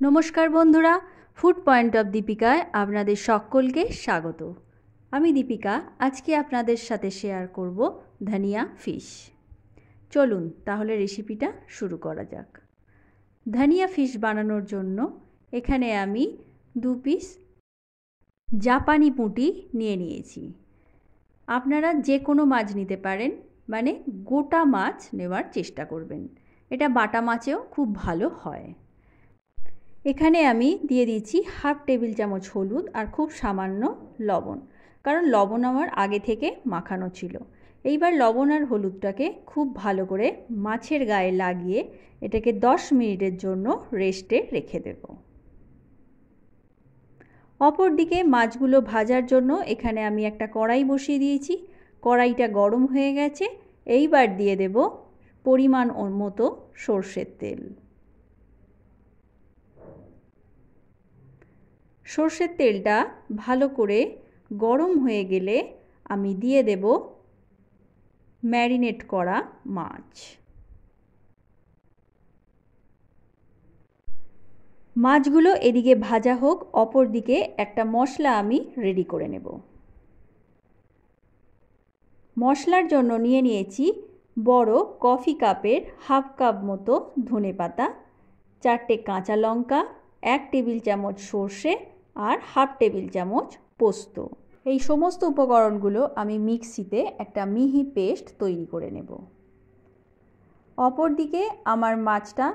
নমস্কার বন্ধুরা food point of দীপিকায় আপনাদের সকলকে স্বাগত। আমি দীপিকা, আজকে আপনাদের সাথে শেয়ার করব ধনিয়া ফিশ চলুন তাহলে রেসিপিটা শুরু করা যাক। ধনিয়া ফিশ বানানোর জন্য এখানে আমি দু পিস জাপানি পুঁটি নিয়ে নিয়েছি। আপনারা যে কোনো মাছ নিতে পারেন মানে গোটা মাছ নেওয়ার চেষ্টা করবেন। এটা বাটা মাছেও খুব ভালো হয়। এখানে আমি দিয়ে দিচ্ছি হাফ টেবিল চামচ হলুদ আর খুব সামান্য লবণ, কারণ লবণ আমার আগে থেকে মাখানো ছিল। এইবার লবণ আর হলুদটাকে খুব ভালো করে মাছের গায়ে লাগিয়ে এটাকে দশ মিনিটের জন্য রেস্টে রেখে দেব। অপর দিকে মাছগুলো ভাজার জন্য এখানে আমি একটা কড়াই বসিয়ে দিয়েছি। কড়াইটা গরম হয়ে গেছে। এইবার দিয়ে দেব পরিমাণ মতো সর্ষের তেল। সর্ষের তেলটা ভালো করে গরম হয়ে গেলে আমি দিয়ে দেব ম্যারিনেট করা মাছ। মাছগুলো এদিকে ভাজা হোক, অপর দিকে একটা মশলা আমি রেডি করে নেব। মশলার জন্য নিয়ে নিয়েছি বড় কফি কাপের হাফ কাপ মতো ধনে পাতা চারটে কাঁচা লঙ্কা, এক টেবিল চামচ সর্ষে আর হাফ টেবিল চামচ পোস্ত। এই সমস্ত উপকরণগুলো আমি মিক্সিতে একটা মিহি পেস্ট তৈরি করে নেব। অপরদিকে আমার মাছটা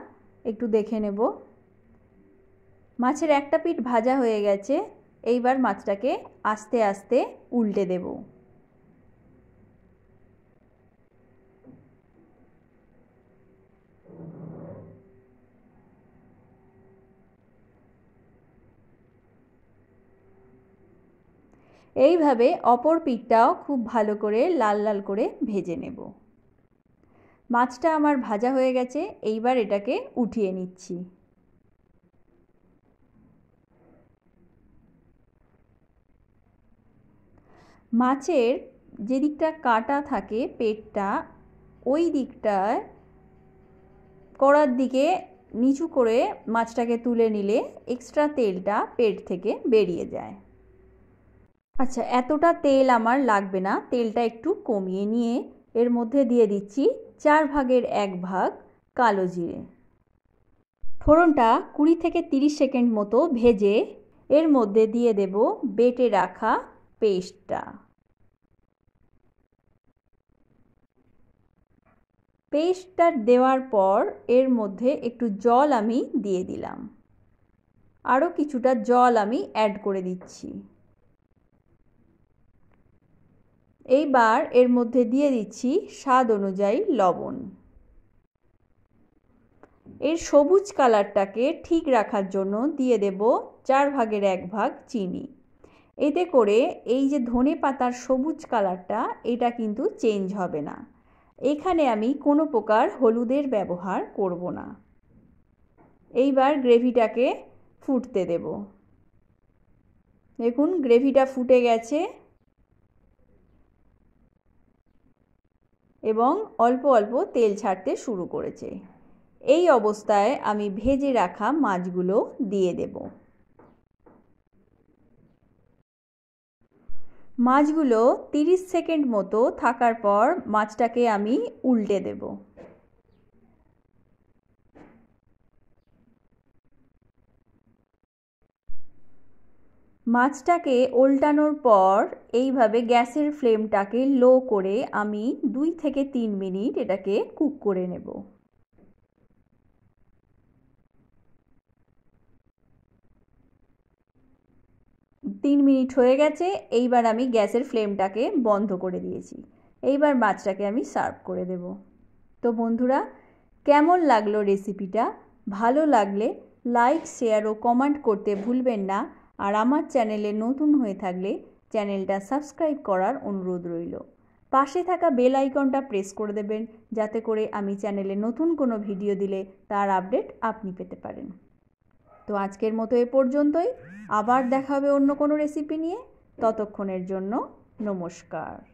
একটু দেখে নেব। মাছের একটা পিঠ ভাজা হয়ে গেছে, এইবার মাছটাকে আস্তে আস্তে উল্টে দেব। এইভাবে অপর পিঠটাও খুব ভালো করে লাল লাল করে ভেজে নেব। মাছটা আমার ভাজা হয়ে গেছে, এইবার এটাকে উঠিয়ে নিচ্ছি। মাছের যে দিকটা কাটা থাকে পেটটা, ওই দিকটায় কড়ার দিকে নিচু করে মাছটাকে তুলে নিলে এক্সট্রা তেলটা পেট থেকে বেরিয়ে যায়। আচ্ছা এতটা তেল আমার লাগবে না। তেলটা একটু কমিয়ে নিয়ে এর মধ্যে দিয়ে দিচ্ছি চার ভাগের এক ভাগ কালো জিরে। ফোড়নটা কুড়ি থেকে তিরিশ সেকেন্ড মতো ভেজে এর মধ্যে দিয়ে দেব বেটে রাখা পেস্টটা। পেস্টটা দেওয়ার পর এর মধ্যে একটু জল আমি দিয়ে দিলাম। আরও কিছুটা জল আমি অ্যাড করে দিচ্ছি। এইবার এর মধ্যে দিয়ে দিচ্ছি স্বাদ অনুযায়ী লবণ। এর সবুজ কালারটাকে ঠিক রাখার জন্য দিয়ে দেব চার ভাগের এক ভাগ চিনি। এতে করে এই যে ধনে পাতার সবুজ কালারটা, এটা কিন্তু চেঞ্জ হবে না। এখানে আমি কোনো প্রকার হলুদের ব্যবহার করব না। এইবার গ্রেভিটাকে ফুটতে দেব। দেখুন, গ্রেভিটা ফুটে গেছে। এবং অল্প অল্প তেল ছাড়তে শুরু করেছে। এই অবস্থায় আমি ভেজে রাখা মাছগুলো দিয়ে দেব। মাছগুলো 30 সেকেন্ড মতো থাকার পর মাছটাকে আমি উল্টে দেব। মাছটাকে উল্টানোর পর এইভাবে গ্যাসের ফ্লেমটাকে লো করে আমি দুই থেকে তিন মিনিট এটাকে কুক করে নেব। তিন মিনিট হয়ে গেছে, এইবার আমি গ্যাসের ফ্লেমটাকে বন্ধ করে দিয়েছি। এইবার মাছটাকে আমি সার্ভ করে দেব। তো বন্ধুরা, কেমন লাগল রেসিপিটা? ভালো লাগলে লাইক, শেয়ার ও কমেন্ট করতে ভুলবেন না। আর আমার চ্যানেলে নতুন হয়ে থাকলে চ্যানেলটা সাবস্ক্রাইব করার অনুরোধ রইল। পাশে থাকা বেল আইকনটা প্রেস করে দেবেন, যাতে করে আমি চ্যানেলে নতুন কোনো ভিডিও দিলে তার আপডেট আপনি পেতে পারেন। তো আজকের মতো এ পর্যন্তই। আবার দেখা হবে অন্য কোনো রেসিপি নিয়ে। ততক্ষণের জন্য নমস্কার।